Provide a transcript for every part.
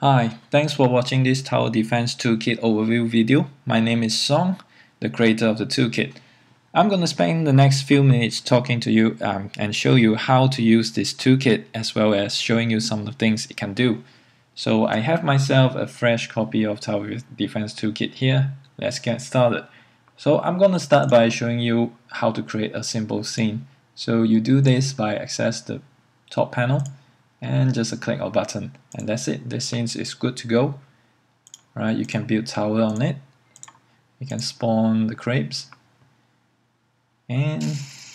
Hi, thanks for watching this Tower Defense Toolkit overview video. My name is Song, the creator of the toolkit. I'm going to spend the next few minutes talking to you um, and show you how to use this toolkit as well as showing you some of the things it can do. So I have myself a fresh copy of Tower Defense Toolkit here. Let's get started. So I'm going to start by showing you how to create a simple scene. So you do this by access the top panel and just a click of button. And that's it. This scene is good to go. Right you can build tower on it. You can spawn the creeps and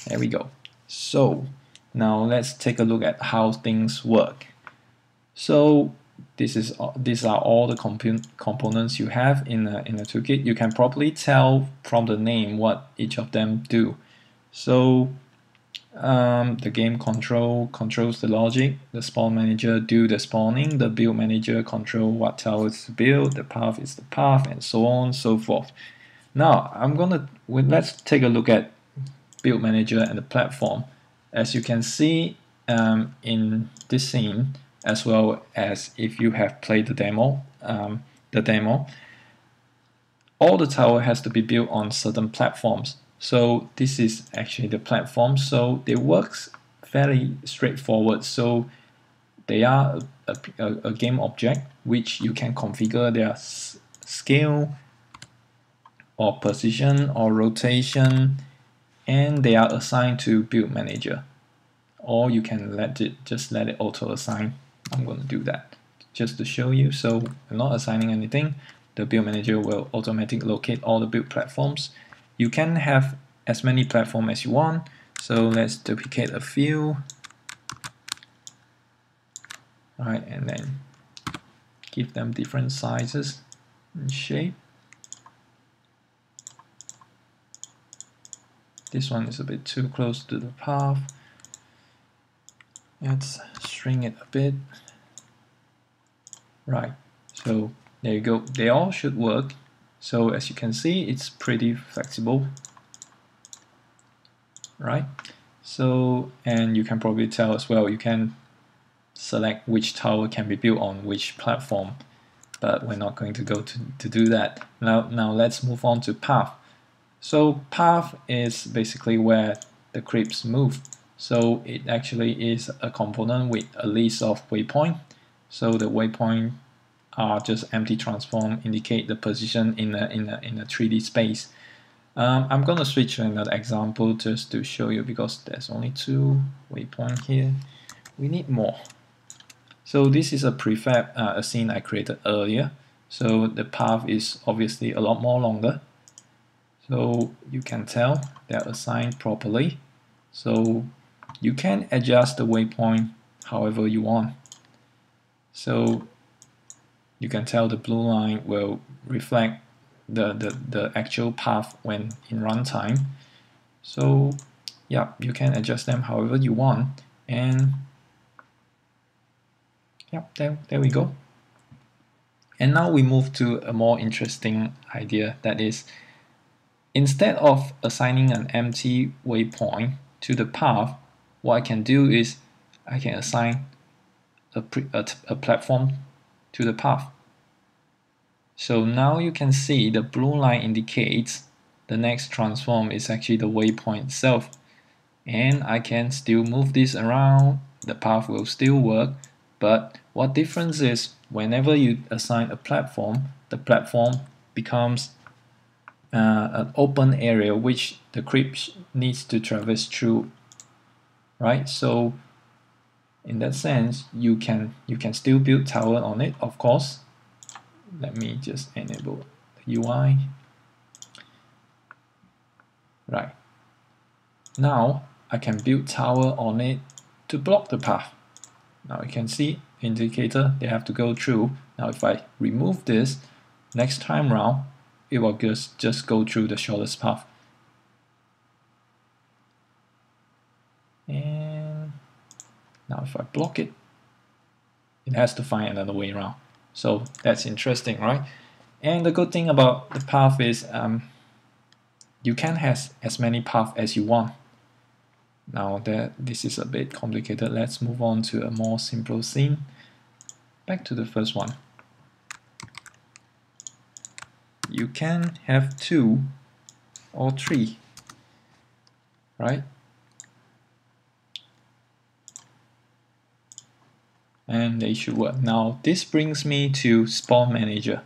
there we go. So now let's take a look at how things work. So this is uh, these are all the comp components you have in a, in a toolkit. You can probably tell from the name what each of them do. So um, the game control controls the logic, the spawn manager do the spawning, the build manager control what towers to build, the path is the path, and so on and so forth. Now, I'm gonna let's take a look at build manager and the platform. As you can see um, in this scene, as well as if you have played the demo, um, the demo, all the tower has to be built on certain platforms. So this is actually the platform. So it works fairly straightforward. So they are a, a, a game object which you can configure their scale or position or rotation and they are assigned to build manager. Or you can let it just let it auto assign I'm going to do that just to show you. So I'm not assigning anything. The build manager will automatically locate all the build platforms you can have as many platforms as you want. So let's duplicate a few. Alright, and then give them different sizes and shape. This one is a bit too close to the path. Let's shrink it a bit. Right, so there you go. They all should work. So as you can see, it's pretty flexible, right? So, and you can probably tell as well, you can select which tower can be built on which platform, but we're not going to go to, to do that. Now, now let's move on to path. So path is basically where the creeps move. So it actually is a component with a list of waypoint. So the waypoint are just empty transform indicate the position in a, in a, in a 3D space. Um, I'm going to switch to another example just to show you because there's only two waypoint here. We need more. So this is a prefab uh, a scene I created earlier. So the path is obviously a lot more longer. So you can tell they're assigned properly. So you can adjust the waypoint however you want. So you can tell the blue line will reflect the, the, the actual path when in runtime. So yeah, you can adjust them however you want. And yeah, there, there we go. And now we move to a more interesting idea that is instead of assigning an empty waypoint to the path, what I can do is I can assign a, a, a platform to the path. So now you can see the blue line indicates the next transform is actually the waypoint itself. And I can still move this around, the path will still work, but what difference is whenever you assign a platform, the platform becomes uh, an open area which the creep needs to traverse through, right? So in that sense, you can you can still build tower on it, of course, let me just enable the UI right. Now I can build tower on it to block the path. Now you can see indicator they have to go through. Now if I remove this next time round it will just just go through the shortest path. And now if I block it it has to find another way around so that's interesting, right? And the good thing about the path is um, you can have as many paths as you want. Now that this is a bit complicated, let's move on to a more simple scene. Back to the first one. You can have two or three, right? And they should work. Now this brings me to spawn manager.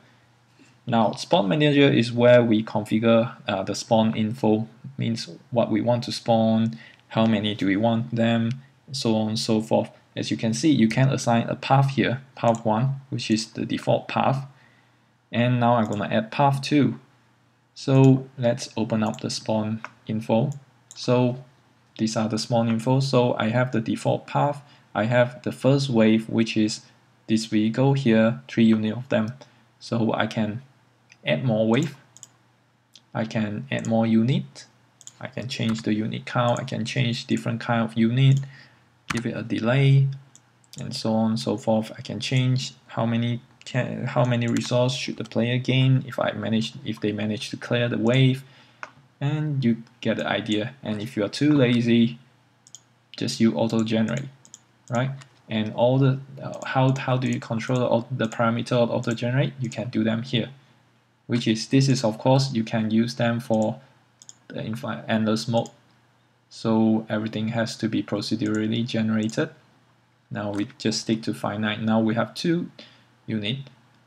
Now spawn manager is where we configure uh, the spawn info means what we want to spawn how many do we want them so on and so forth. As you can see you can assign a path here path 1 which is the default path. And now I'm going to add path 2 so let's open up the spawn info. So these are the spawn info. So I have the default path I have the first wave which is this vehicle here three unit of them. So I can add more wave. I can add more unit. I can change the unit count. I can change different kind of unit give it a delay and so on and so forth. I can change how many can, how many resource should the player gain if I manage if they manage to clear the wave. And you get the idea. And if you are too lazy just use auto generate right? And all the uh, how, how do you control the, the parameter of auto generate you can do them here which is this is of course you can use them for the infinite endless mode. So everything has to be procedurally generated. Now we just stick to finite. Now we have two unit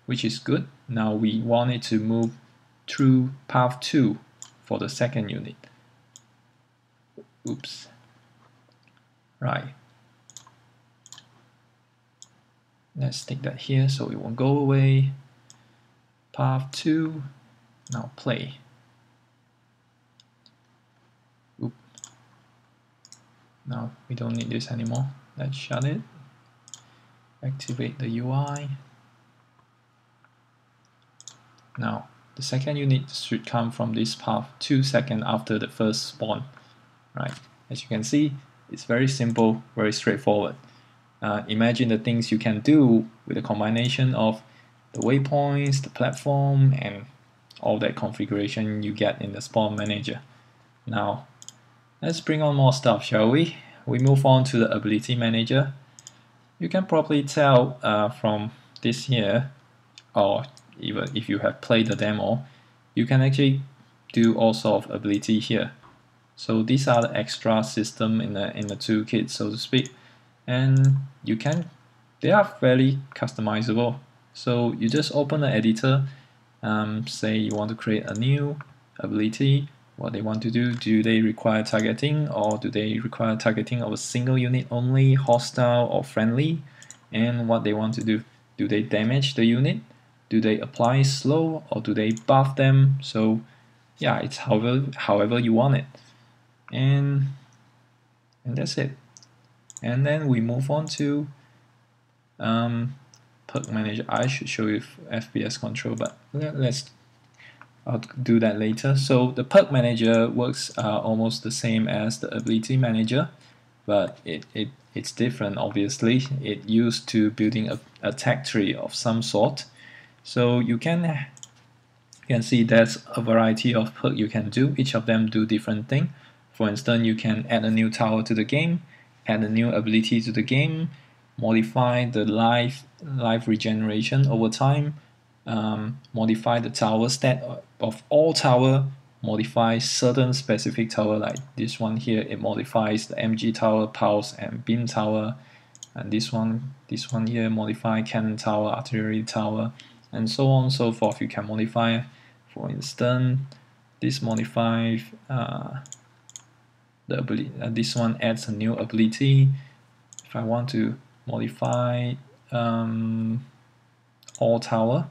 which is good. Now we want it to move through path 2 for the second unit. Oops. Right let's stick that here so it won't go away. Path 2 now play. Oop. now we don't need this anymore. Let's shut it. Activate the UI now the second unit should come from this path two seconds after the first spawn right? As you can see it's very simple very straightforward uh, imagine the things you can do with a combination of the waypoints, the platform, and all that configuration you get in the spawn manager. Now, let's bring on more stuff, shall we? We move on to the ability manager. You can probably tell uh, from this here, or even if you have played the demo, you can actually do all sort of ability here. So these are the extra system in the in the toolkit, so to speak and you can they are fairly customizable. So you just open the editor um, say you want to create a new ability what they want to do do they require targeting or do they require targeting of a single unit only hostile or friendly? And what they want to do do they damage the unit? Do they apply slow or do they buff them? So yeah it's however however you want it. And and that's it and then we move on to um, perk manager. I should show you FPS control but let's I'll do that later. So the perk manager works uh, almost the same as the ability manager but it, it it's different obviously. It used to building a, a tech tree of some sort. So you can you can see there's a variety of perk you can do. Each of them do different thing. For instance you can add a new tower to the game add a new ability to the game, modify the life life regeneration over time, um, modify the tower stat of all tower, modify certain specific tower like this one here. It modifies the MG tower, pulse, and beam tower, and this one this one here modify cannon tower, artillery tower, and so on and so forth. You can modify, for instance, this modify. Uh, the ability uh, this one adds a new ability. If I want to modify um, all tower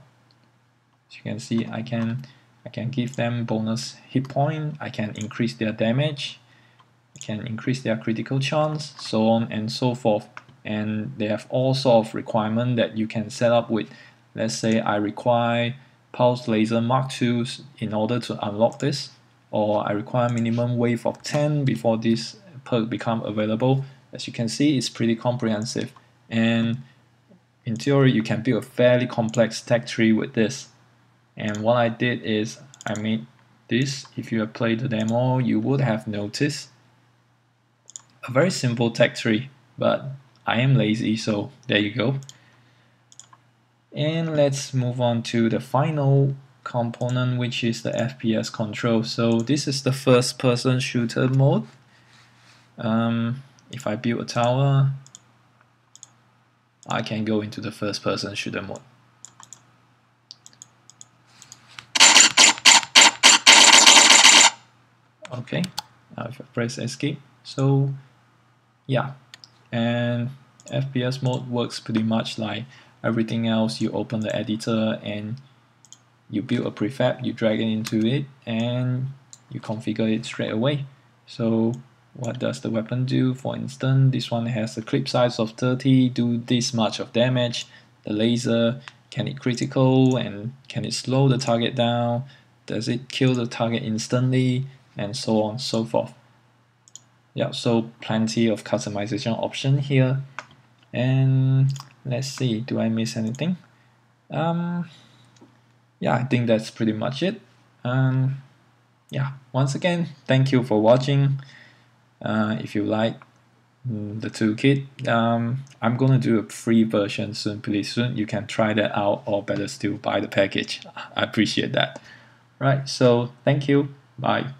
as you can see I can I can give them bonus hit point. I can increase their damage. I can increase their critical chance so on and so forth. And they have all sort of requirement that you can set up with let's say I require pulse laser mark 2s in order to unlock this or I require minimum wave of 10 before this perk become available. As you can see, it's pretty comprehensive. And in theory, you can build a fairly complex tech tree with this. And what I did is I made this. If you have played the demo, you would have noticed a very simple tech tree, but I am lazy, so there you go. And let's move on to the final component which is the FPS control. So this is the first person shooter mode. Um, if I build a tower I can go into the first person shooter mode. Okay now if I press escape. So yeah and FPS mode works pretty much like everything else. You open the editor and you build a prefab you drag it into it and you configure it straight away. So what does the weapon do? For instance this one has a clip size of 30 do this much of damage. The laser can it critical and can it slow the target down? Does it kill the target instantly? And so on so forth. Yeah so plenty of customization option here. And let's see do I miss anything? Um yeah I think that's pretty much it. Um yeah once again thank you for watching. Uh, if you like the toolkit um, I'm gonna do a free version soon pretty soon you can try that out or better still buy the package. I appreciate that. Right so thank you. Bye